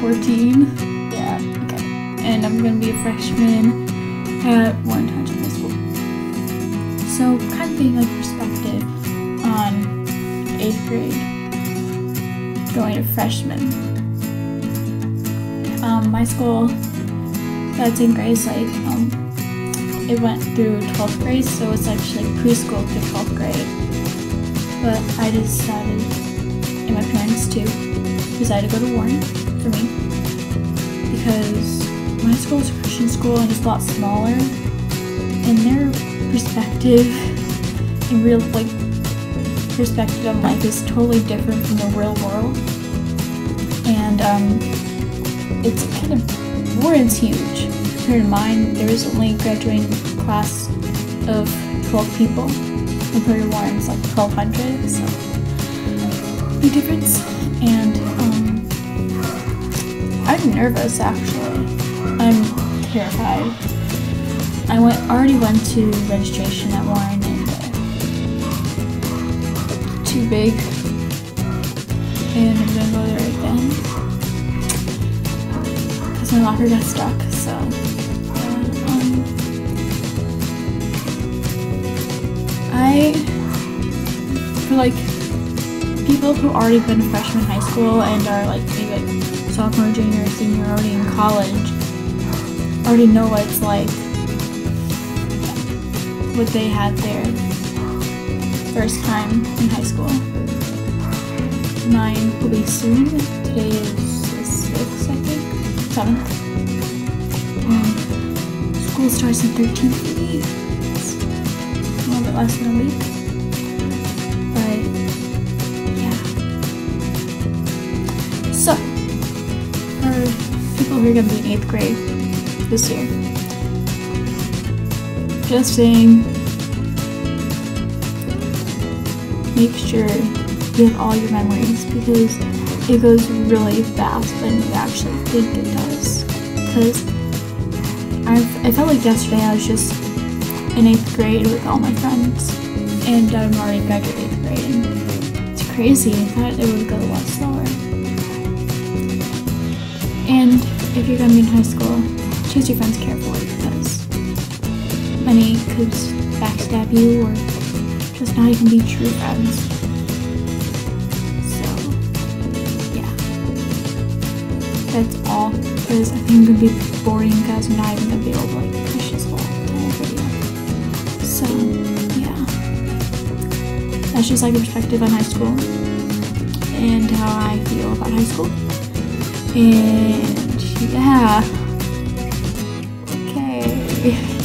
14. Yeah, okay. And I'm gonna be a freshman at Warren Township High School. So, kind of being like perspective on eighth grade, going to freshman. Um, my school, that's in Grayslake, um, it went through 12th grade, so it's actually like preschool to 12th grade. But I decided, and my parents too, decided to go to Warren for me because my school is a Christian school and it's a lot smaller, and their perspective and real like perspective on life is totally different from the real world, and um, it's kind of Warren's huge compared to mine. There was only a graduating class of 12 people compared to Warren's like 1200, so big difference. And I'm nervous actually. I'm terrified. I went already went to registration at Warren and uh, too big, and I'm gonna go there again because my locker got stuck. So. um, I for like people who already been a freshman high school and are like maybe like sophomore, junior, senior, already in college, already know what it's like, what they had their first time in high school. Mine will be soon. Today is the sixth, I think, seventh. And school starts in 13th for me. It's a little bit less than a week. Are gonna be in eighth grade this year. Just saying make sure you have all your memories because it goes really fast than you actually think it does. Because I felt like yesterday I was just in eighth grade with all my friends, and I'm already graduated eighth grade. It's crazy. I thought it would go a lot slower. And if you're gonna be in high school, choose your friends carefully because many could backstab you or just not even be true friends. So, yeah. That's all because I think I'm gonna be boring because I'm not even gonna be able to like finish this whole entire video. So, yeah. That's just like a perspective on high school and how I feel about high school. And yeah. Okay.